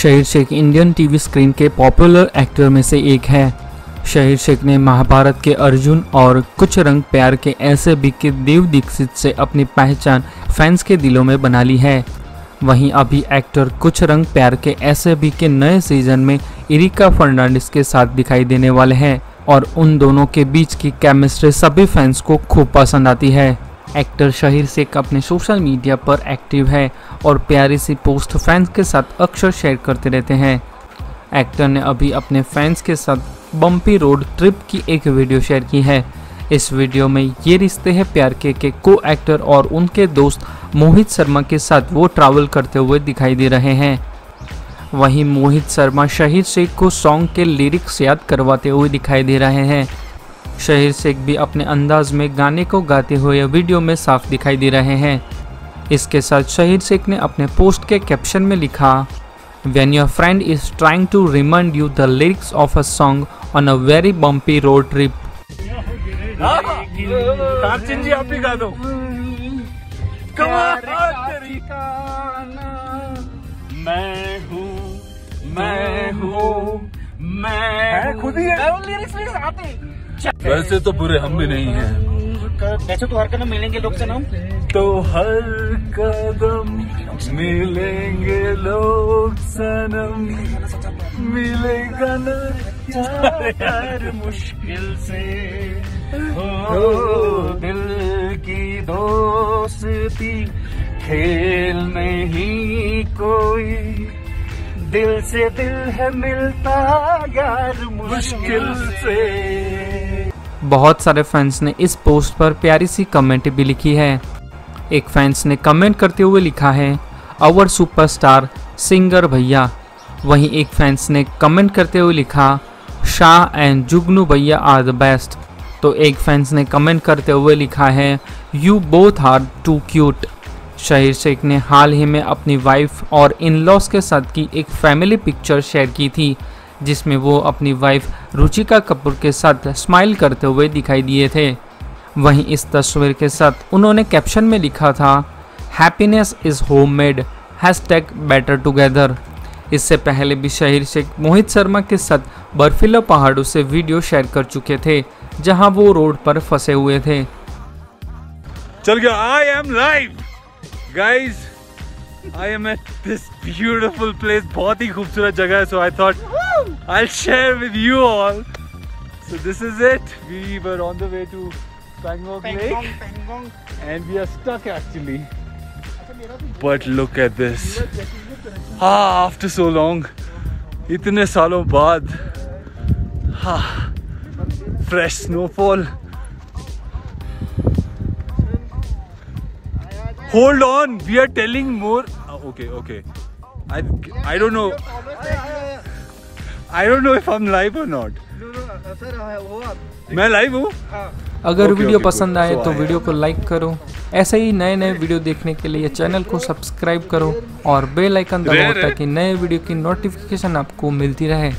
Shahid Sheikh Indian TV screen के popular actor में से एक है। शहीद शेख ने महाभारत के अर्जुन और कुछ रंग प्यार के ऐसे भी के देव दीक्षित से अपनी पहचान फैंस के दिलों में बना ली है। वहीं अभी एक्टर कुछ रंग प्यार के ऐसे भी के नए सीज़न में इरिका फर्नांडिस के साथ दिखाई देने वाले हैं और उन दोनों के बीच की केमिस्ट्री सभी फैंस को खूब पसंद आती है। एक्टर शहीर शेख अपने सोशल मीडिया पर एक्टिव है और प्यारी सी पोस्ट फैंस के साथ अक्सर शेयर करते रहते हैं। एक्टर ने अभी अपने फैंस के साथ बम्पी रोड ट्रिप की एक वीडियो शेयर की है। इस वीडियो में ये रिश्ते हैं प्यार के के को एक्टर और उनके दोस्त मोहित शर्मा के साथ वो ट्रैवल करते हुए दिखाई दे रहे हैं। वहीं मोहित शर्मा शहीद शेख को सॉन्ग के लिरिक्स याद करवाते हुए दिखाई दे रहे हैं। शहीद शेख भी अपने अंदाज में गाने को गाते हुए वीडियो में साफ़ दिखाई दे रहे हैं। इसके साथ शहीद शेख ने अपने पोस्ट के कैप्शन में लिखा When your friend is trying to remind you the lyrics of a song on a very bumpy road trip, तारचिन जी आप भी गा दो। मैं हूँ मैं हूँ मैं खुद ही लिरिक्स लिरिक्स वैसे तो बुरे हम भी नहीं है। कैसे तो हर कदम मिलेंगे लोग से सनम तो हर कदम मिलेंगे लोग सनम। मिलेगा न हर मुश्किल से। हो दिल की दोस्ती खेल नहीं कोई। दिल से दिल है मिलता यार मुश्किल से। बहुत सारे फैंस ने इस पोस्ट पर प्यारी सी कमेंट भी लिखी है। एक फैंस ने कमेंट करते हुए लिखा है अवर सुपरस्टार सिंगर भैया। वहीं एक फैंस ने कमेंट करते हुए लिखा शाह एंड जुगनू भैया आर द बेस्ट तो एक फैंस ने कमेंट करते हुए लिखा है you both are too cute Shaheer Sheikh ने हाल ही में अपनी वाइफ और इन लॉस के साथ की एक फैमिली पिक्चर शेयर की थी। जिसमें वो अपनी वाइफ रुचिका कपूर के साथ स्माइल करते हुए दिखाई दिए थे। वहीं इस तस्वीर के साथ उन्होंने कैप्शन में लिखा था happiness is home made hash better together इससे पहले भी शहीर शेख मोहित शर्मा के साथ बर्फीला पहाड़ों से वीडियो शेयर कर चुके थे, जहाँ वो रोड पर फंसे हुए थे। चल गया I am live guys I am at this beautiful place बहुत ही खूबसूरत जगह है so I thought I share with you all so this is it we were on the way to Pangong Lake and we are stuck actually. But look at this. Ah, after so long, इतने सालों बाद हाँ fresh snowfall. Hold on, we are telling more. Ah, okay, okay. I I don't know. I don't know if I'm live or not. मैं live हूँ अगर Okay, video okay, पसंद आए So तो वीडियो को लाइक करो ऐसे ही नए नए वीडियो देखने के लिए चैनल को सब्सक्राइब करो और बेल आइकन दबाओ ताकि नए वीडियो की नोटिफिकेशन आपको मिलती रहे